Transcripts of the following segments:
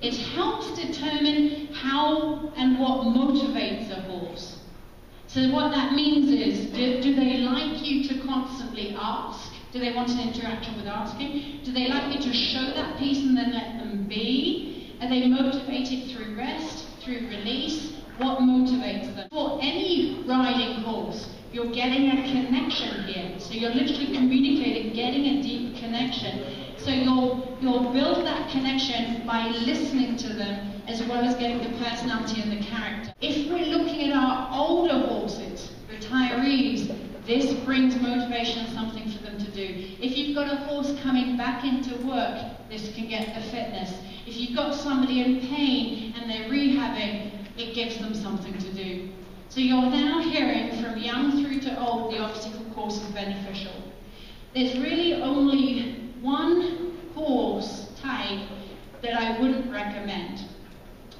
It helps determine how and what motivates a horse. So what that means is, do, do they like you to constantly ask? Do they want an interaction with asking? Do they like you to show that piece and then let them be? Are they motivated through rest, through release? What motivates them? For any riding horse, you're getting a connection here. So you're literally communicating, getting a deep connection. So you'll, you'll build that connection by listening to them as well as getting the personality and the character. If we're looking at our older horses, retirees, this brings motivation and something for them to do. If you've got a horse coming back into work, this can get the fitness. If you've got somebody in pain and they're rehabbing, it gives them something to do. So you're now hearing from young through to old, the obstacle course is beneficial. There's really only one horse type that I wouldn't recommend.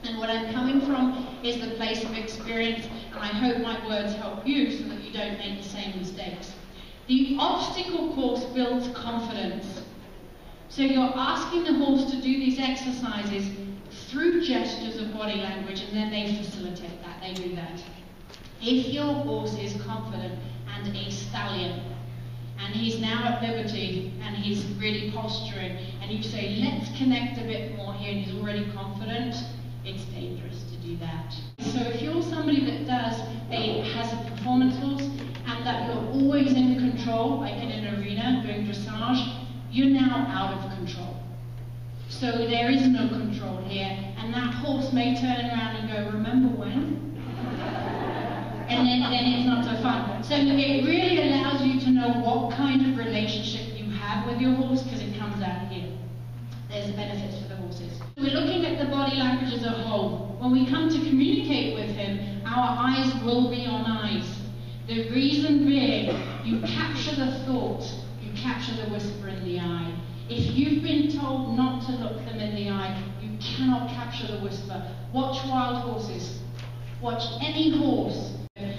And what I'm coming from is the place of experience, and I hope my words help you so that you don't make the same mistakes. The obstacle course builds confidence. So you're asking the horse to do these exercises through gestures of body language, and then they facilitate that, they do that. If your horse is confident and a stallion, and he's now at liberty and he's really posturing, and you say, let's connect a bit more here, and he's already confident, it's dangerous to do that. So if you're somebody that does a has a performance horse and that you're always in control, like in an arena doing dressage, you're now out of control. So there is no control here, and that horse may turn around and go, remember when? and then, then it's not so fun. So it really allows you to know what kind of relationship you your horse because it comes out here. There's benefits for the horses. We're looking at the body language as a whole. When we come to communicate with him, our eyes will be on eyes. The reason being, you capture the thought, you capture the whisper in the eye. If you've been told not to look them in the eye, you cannot capture the whisper. Watch wild horses. Watch any horse.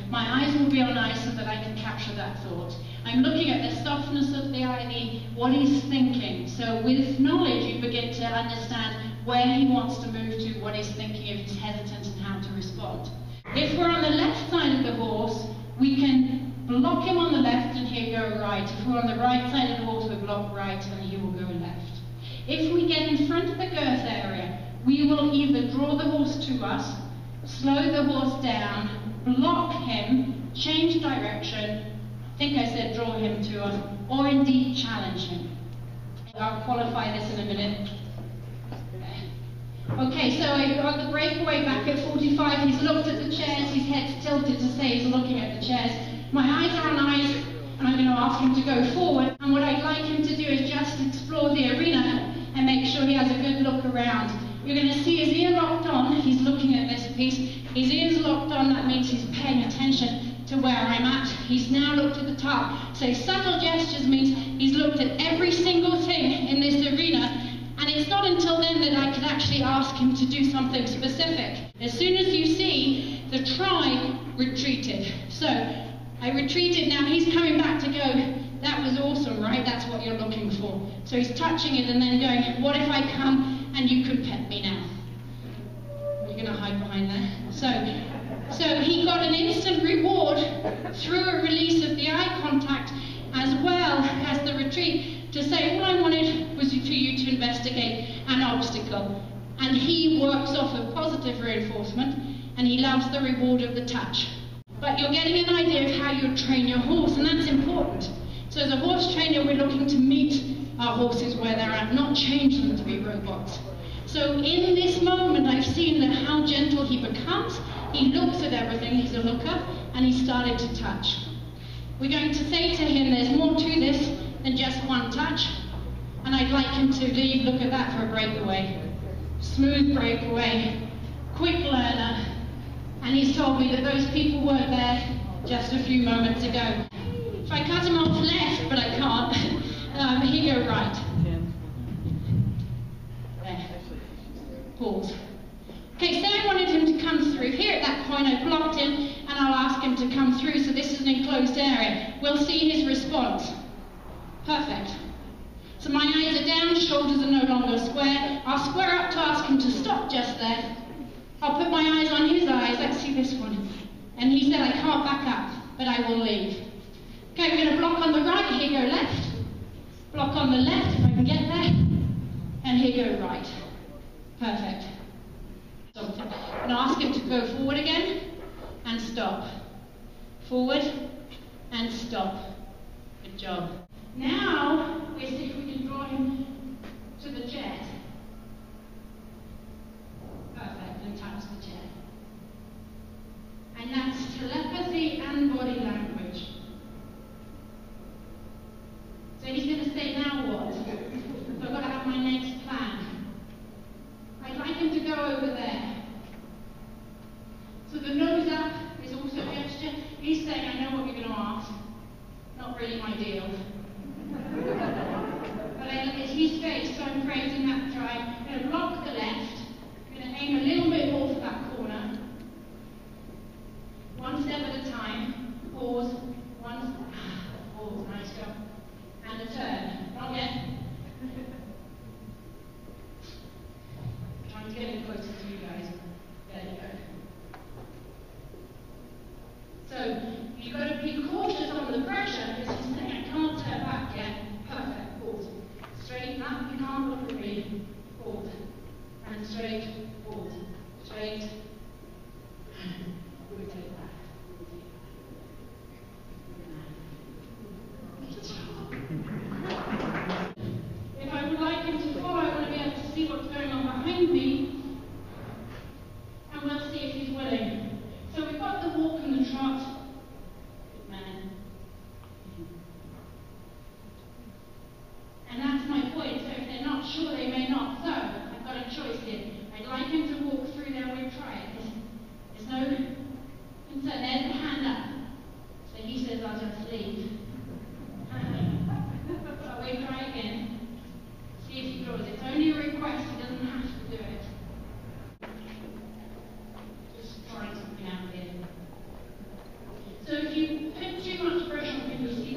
My eyes will be on eyes so that I can capture that thought. I'm looking at the softness of the eye, the, what he's thinking. So with knowledge, you begin to understand where he wants to move to, what he's thinking, if he's hesitant, and how to respond. If we're on the left side of the horse, we can block him on the left and he'll go right. If we're on the right side of the horse, we block right and he will go left. If we get in front of the girth area, we will either draw the horse to us, slow the horse down, block him, change direction, think I said draw him to us, or indeed challenge him. I'll qualify this in a minute. Okay, so on the breakaway back at 45, he's looked at the chairs, his head's tilted to say he's looking at the chairs. My eyes are on eyes, and I'm going to ask him to go forward. And what I'd like him to do is just explore the arena and make sure he has a good look around. You're going to So subtle gestures means he's looked at every single thing in this arena and it's not until then that I can actually ask him to do something specific. As soon as you see the try retreated. So I retreated, now he's coming back to go, that was awesome, right? That's what you're looking for. So he's touching it and then going, what if I come and you could pet me now? You're going to hide behind there. So, so he got an instant reward through a release of the eye contact as well as the retreat to say all I wanted was for you to investigate an obstacle. And he works off of positive reinforcement and he loves the reward of the touch. But you're getting an idea of how you train your horse, and that's important. So as a horse trainer, we're looking to meet our horses where they're at, not change them to be robots. So in this moment, I've seen that how gentle he becomes. He looks at everything, he's a looker, and he started to touch. We're going to say to him, there's more to this than just one touch. And I'd like him to leave, look at that for a breakaway. Smooth breakaway, quick learner. And he's told me that those people weren't there just a few moments ago. If I cut him off left, but I can't, um, he go right. There. Pause. Okay, say I wanted him to come through. Here at that point, I blocked him, and I'll ask him to come through, so this is an enclosed area. We'll see his response. Perfect. So my eyes are down, shoulders are no longer square. I'll square up to ask him to stop just there. I'll put my eyes on his eyes. Let's see this one. And he said, I can't back up, but I will leave. Okay, we're going to block on the right, here go left. Block on the left, if I can get there. And here go right. Perfect. Stop. And ask him to go forward again and stop. Forward and stop.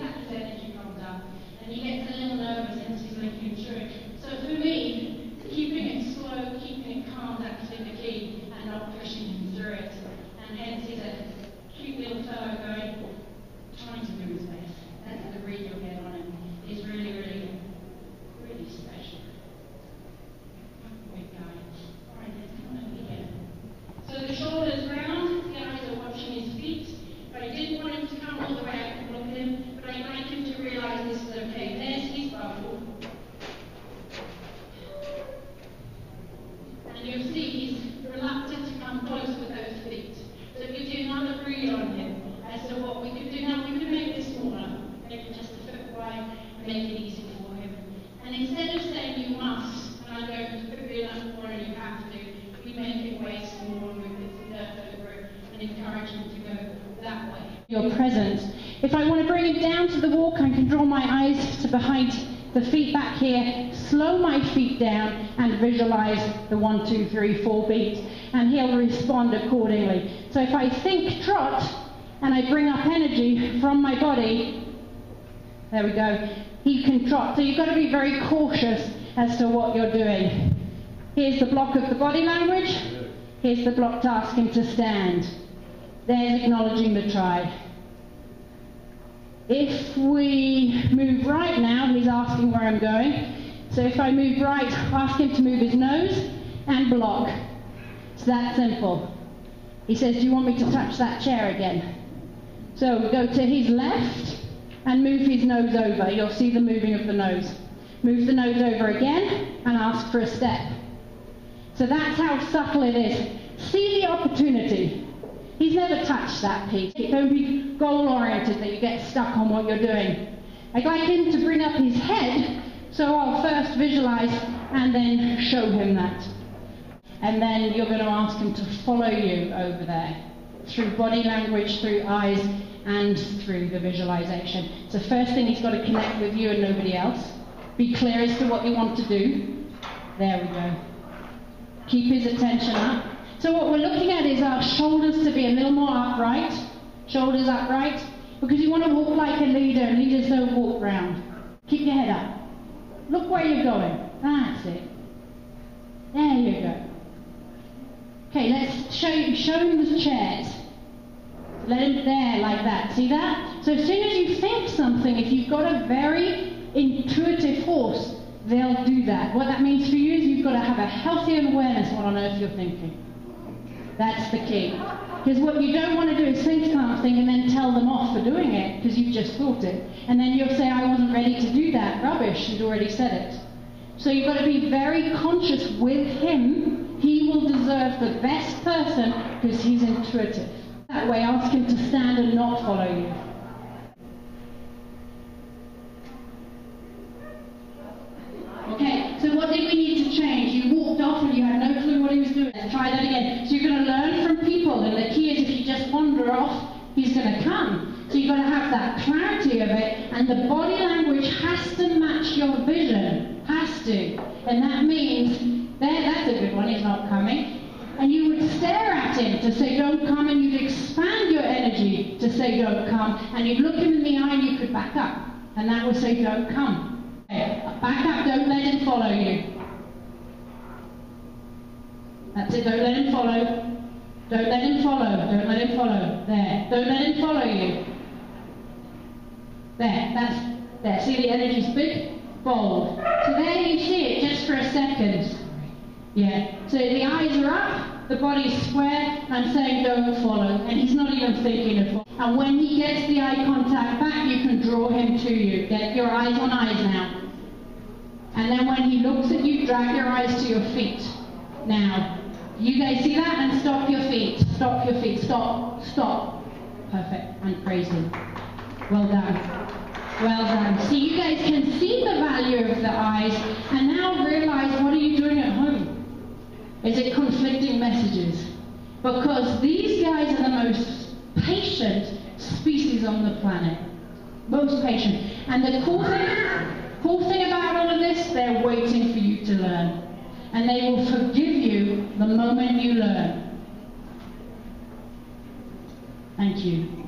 That his energy comes up, and he gets a little nervous and he's making sure. So for me, keeping it slow, keeping it calm, is actually the key, and not pushing him through it. And hence he's a cute little fellow going, trying to do his best. That's the read you'll get on him. He's really, really, really special. Great guy. All right, let's come over here. So the shoulders round, the eyes are watching his feet. But I didn't want him to come all the way up and look at him, but I'd like him to realize this is okay. There's his bubble. And you'll see he's reluctant to come close with those feet. So if you do another read on him as to what we could do now, we could make this smaller, make it just a foot wide, and make it easy for him. And instead of saying you must, and I'm going to put you enough more and you have to, we make it way smaller and move it dirt over it and encourage him to go that way. Your presence. If I want to bring him down to the walk, I can draw my eyes to behind the feet back here, slow my feet down, and visualize the one, two, three, four beats, and he'll respond accordingly. So if I think trot and I bring up energy from my body, there we go, he can trot. So you've got to be very cautious as to what you're doing. Here's the block of the body language. Here's the block to ask him to stand. There's acknowledging the try. If we move right now, he's asking where I'm going. So if I move right, ask him to move his nose and block. It's that simple. He says, Do you want me to touch that chair again? So go to his left and move his nose over. You'll see the moving of the nose. Move the nose over again and ask for a step. So that's how subtle it is. See the opportunity. He's never touched that piece. Don't be goal oriented that you get stuck on what you're doing. I'd like him to bring up his head, so I'll first visualize and then show him that. And then you're going to ask him to follow you over there through body language, through eyes, and through the visualization. So, first thing, he's got to connect with you and nobody else. Be clear as to what you want to do. There we go. Keep his attention up. So what we're looking at is our shoulders to be a little more upright. Shoulders upright. Because you want to walk like a leader, and leaders don't walk round. Keep your head up. Look where you're going. That's it. There you go. Okay, let's show you, show him the chairs. Let him there like that. See that? So as soon as you think something, if you've got a very intuitive horse, they'll do that. What that means for you is you've got to have a healthy awareness what on earth you're thinking. That's the key. Because what you don't want to do is think something and then tell them off for doing it because you've just thought it. And then you'll say, I wasn't ready to do that. Rubbish, you'd already said it. So you've got to be very conscious with him. He will deserve the best person because he's intuitive. That way, ask him to stand and not follow you. Okay, so what did we need to change? You walked off and you had no clue what he was doing. Let's try that again. So you're going to learn from people, and the key is if you just wander off, he's going to come. So you've got to have that clarity of it, and the body language has to match your vision. Has to. And that means, there, that's a good one, he's not coming. And you would stare at him to say, don't come, and you'd expand your energy to say, don't come. And you'd look him in the eye and you could back up. And that would say, don't come. Back up, don't let him follow you. That's it, don't let him follow. Don't let him follow. Don't let him follow. There. Don't let him follow you. There. That's there. See the energy's big? Bold. So there you see it just for a second. Yeah. So the eyes are up, the body's square, I'm saying don't follow. And he's not even thinking of follow. And when he gets the eye contact back, you can draw him to you. Get your eyes on eyes now. And then when he looks at you, drag your eyes to your feet. Now, you guys see that? And stop your feet. Stop your feet. Stop. Stop. Perfect. And praise him. Well done. Well done. See, you guys can see the value of the eyes and now realize what are you doing at home? Is it conflicting messages? Because these guys are the most patient species on the planet. Most patient. And the cool thing Cool thing about all of this, they're waiting for you to learn. And they will forgive you the moment you learn. Thank you.